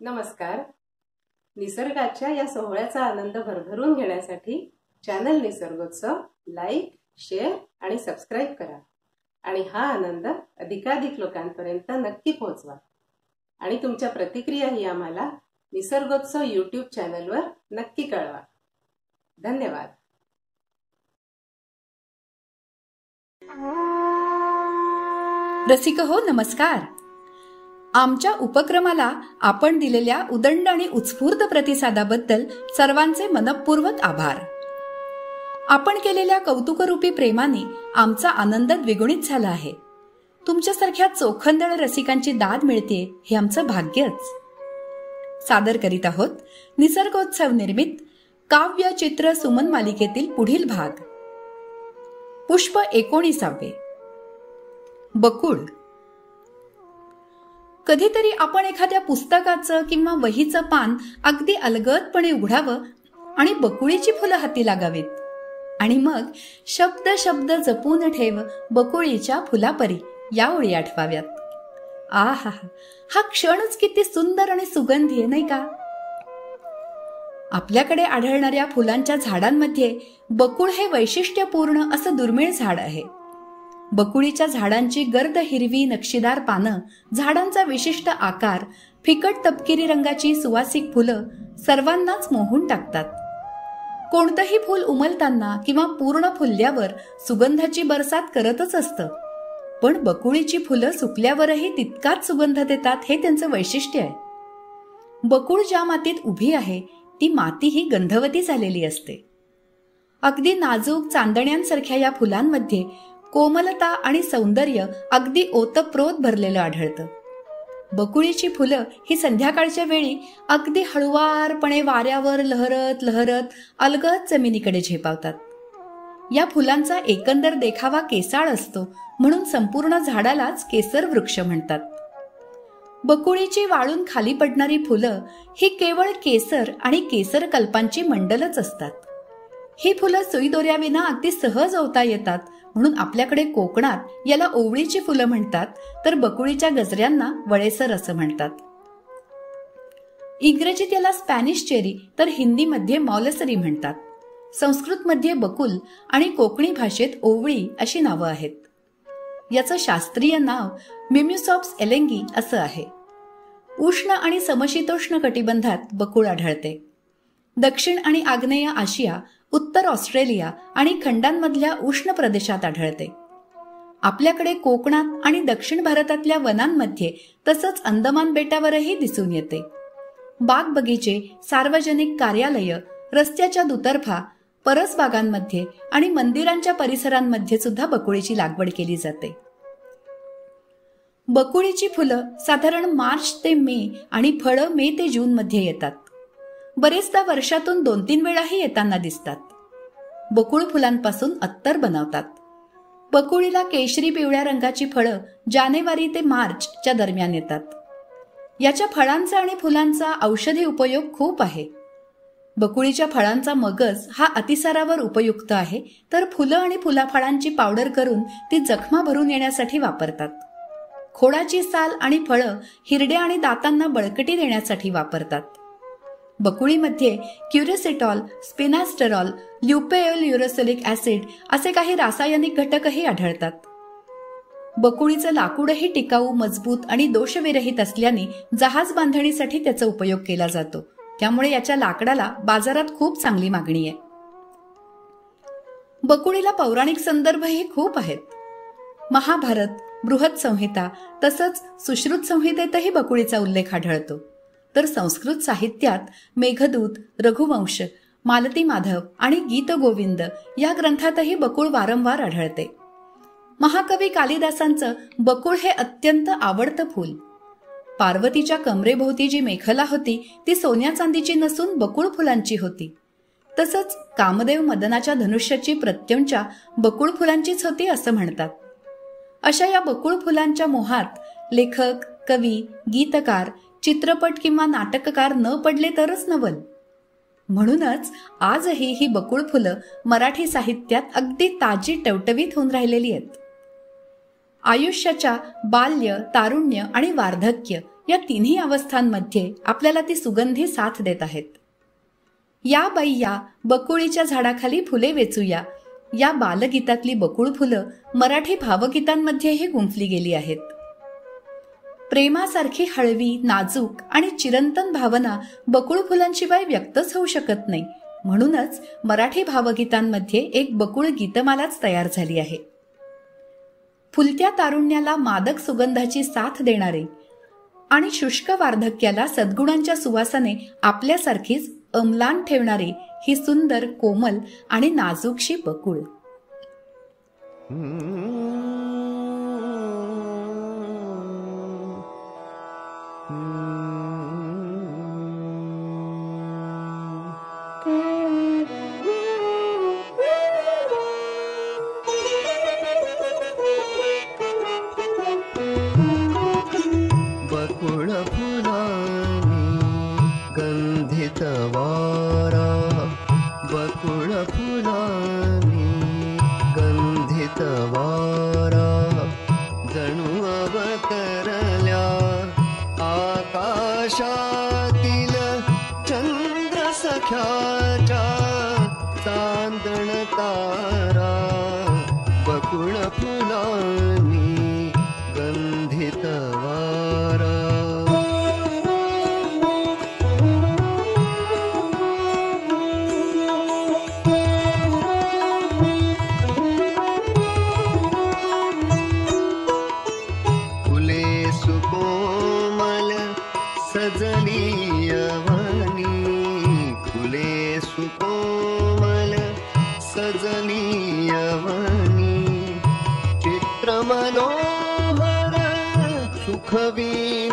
नमस्कार. निसर्गाच्या या सोहळ्याचा आनंद भरभरून घेण्यासाठी चॅनल निसर्गोत्सव लाईक शेअर आणि सबस्क्राईब करा. आणि हा आनंद अधिकाधिक लोकांपर्यंत नक्की पोहोचवा. आणि तुमच्या प्रतिक्रियाही आम्हाला निसर्गोत्सव यूट्यूब चॅनलवर नक्की कळवा. धन्यवाद. रसिक हो नमस्कार. आमच्या उपक्रमाला आपण दिलेल्या उदंड आणि उत्स्फूर्त प्रतिसादाबद्दल सर्वांचे मनपूर्वक आभार. आपण केलेल्या कौतुकरूपी प्रेमाने आमचा आनंद द्विगुणित झाला आहे. तुमच्यासारख्या चोखंदळ रसिकांची दाद मिळते हे आमचं भाग्यच. सादर करीत आहोत निसर्गोत्सव निर्मित काव्य चित्र सुमन मालिकेतील पुढील भाग. पुष्प एकोणीसावे. बकुळ कधीतरी आपण एखाद्या पुस्तकाचं किंवा वहीचं पान अगदी अलगदपणे उघडावं आणि बकुळीची फुलं हाती लागावीत. आणि मग शब्द शब्द जपून ठेव बकुळीच्या फुलापरी या ओळी आठवाव्यात. आ हा हा क्षणच किती सुंदर आणि सुगंधी आहे नाही का? आपल्याकडे आढळणाऱ्या फुलांच्या झाडांमध्ये बकुळ हे वैशिष्ट्यपूर्ण असं दुर्मिळ झाड आहे. बकुळीच्या झाडांची गर्द हिरवी नक्षीदार पानं झाडांचा विशिष्ट आकार फिकट तपकिरी रंगाची सुवासिक फुलं सर्वांनाच मोहून टाकतात. कोणतंही फूल उमलताना किंवा पूर्ण फुलल्यावर सुगंधाची बरसात करतच असतं. पण बकुळीची फुलं सुकल्यावरही तितकाच सुगंध देतात हे त्यांचं वैशिष्ट्य आहे. बकुळ ज्या मातीत उभी आहे ती माती ही गंधवती झालेली असते. अगदी नाजूक चांदण्यांसारख्या या फुलांमध्ये कोमलता आणि सौंदर्य अगदी ओतप्रोत भरलेलं आढळतं. बकुळीची फुलं ही संध्याकाळच्या वेळी अगदी हळुवारपणे वाऱ्यावर लहरत लहरत अलगद जमिनीकडे झेपावतात. या फुलांचा एकंदर देखावा केसाळ असतो म्हणून संपूर्ण झाडालाच केसर वृक्ष म्हणतात. बकुळीची वाळून खाली पडणारी फुलं ही केवळ केसर आणि केसर कल्पांची मंडलच असतात. ही फुलं सुईदोऱ्याविना अगदी सहज ओवता येतात म्हणून आपल्याकडे कोकणात याला ओवळीची फुलं म्हणतात तर बकुळीच्या गजऱ्यांना वळेसर असं म्हणतात. इंग्रजीत याला स्पॅनिश चेरी तर हिंदीमध्ये मॉलसरी म्हणतात. संस्कृतमध्ये बकुल आणि कोकणी भाषेत ओवळी अशी नावं आहेत. याचं शास्त्रीय नाव मिम्युसॉप्स एलेंगी असं आहे. उष्ण आणि समशीतोष्ण कटिबंधात बकुळ आढळते. दक्षिण आणि आग्नेय आशिया उत्तर ऑस्ट्रेलिया आणि खंडांमधल्या उष्ण प्रदेशात आढळते. आपल्याकडे कोकणात आणि दक्षिण भारतातल्या वनांमध्ये तसंच अंदमान बेटावरही दिसून येते. बाग बगीचे सार्वजनिक कार्यालय रस्त्याच्या दुतर्फा परसबागांमध्ये आणि मंदिरांच्या परिसरांमध्ये सुद्धा बकुळीची लागवड केली जाते. बकुळीची फुलं साधारण मार्च ते मे आणि फळं मे ते जून मध्ये येतात. बरेचदा वर्षातून दोन तीन वेळाही येताना दिसतात. बकुळ फुलांपासून अत्तर बनवतात. बकुळीला केशरी पिवळ्या रंगाची फळं जानेवारी ते मार्चच्या दरम्यान येतात. याच्या फळांचा आणि फुलांचा औषधी उपयोग खूप आहे. बकुळीच्या फळांचा मगज हा अतिसारावर उपयुक्त आहे तर फुलं आणि फुलाफळांची पावडर करून ती जखमा भरून येण्यासाठी वापरतात. खोडाची साल आणि फळं हिरड्या आणि दातांना बळकटी देण्यासाठी वापरतात. बकुळीमध्ये क्युरेसिटॉल स्पिनास्टरॉल ल्युपेओल युरोसिलिक ऍसिड असे काही रासायनिक घटकही आढळतात. बकुळीचं लाकूडही टिकाऊ मजबूत आणि दोषविरहित असल्याने जहाज बांधणीसाठी त्याचा उपयोग केला जातो. त्यामुळे याच्या लाकडाला बाजारात खूप चांगली मागणी आहे. बकुळीला पौराणिक संदर्भही खूप आहेत. महाभारत बृहत संहिता तसंच सुश्रुत संहितेतही बकुळीचा उल्लेख आढळतो. तर संस्कृत साहित्यात मेघदूत रघुवंश मालती माधव आणि गीत गोविंद या ग्रंथातही बकुळ वारंवार आढळते. महाकवी कालिदासांचं बकुळ हे अत्यंत आवडतं फूल. पार्वतीच्या कमरेभोवती जी मेखला होती ती सोन्या चांदीची नसून बकुळ फुलांची होती. तसंच कामदेव मदनाच्या धनुष्याची प्रत्यंचा बकुळ फुलांचीच होती असं म्हणतात. अशा या बकुळ फुलांच्या मोहात लेखक कवी गीतकार चित्रपट किंवा नाटककार न पडले तरच नवल. म्हणूनच आजही ही बकुळ फुलं मराठी साहित्यात अगदी ताजी टवटवीत होऊन राहिलेली आहेत. आयुष्याच्या बाल्य तारुण्य आणि वार्धक्य या तिन्ही अवस्थांमध्ये आपल्याला ती सुगंधी साथ देत आहेत. या बाईया बकुळीच्या झाडाखाली फुले वेचूया. या बालगीतातली बकुळ फुलं मराठी भावगीतांमध्येही गुंफली गेली आहेत. प्रेमासारखी हळवी नाजूक आणि चिरंतन भावना बकुळ फुलांशिवाय व्यक्तच होऊ शकत नाही. म्हणूनच मराठी भावगीतांमध्ये एक बकुळ गीतमालाच तयार झाली आहे. फुलत्या तारुण्याला मादक सुगंधाची साथ देणारे आणि शुष्क वार्धक्याला सद्गुणांच्या सुवासाने आपल्यासारखीच अमलान ठेवणारी ही सुंदर कोमल आणि नाजूकशी बकुळ. पुराणी गन्धितवारा वारा गन्धितवारा पुराणि अवतरल्या आकाशातिल जनवतर्या आशाल चन्द्रसख्या च तान्द वनि फुले सुमल सजलीयवनि चित्रमनोमर सुखविलना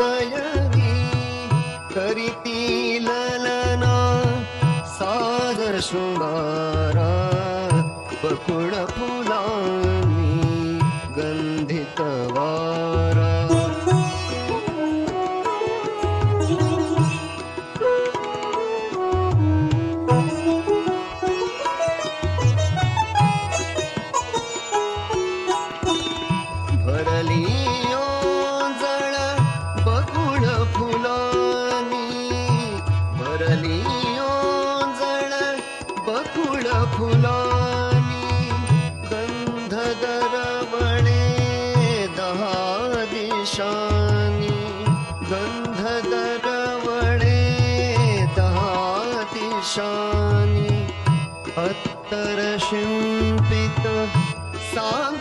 सागर शृङ्गारा अत्तरशुम्पित सा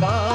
Bye.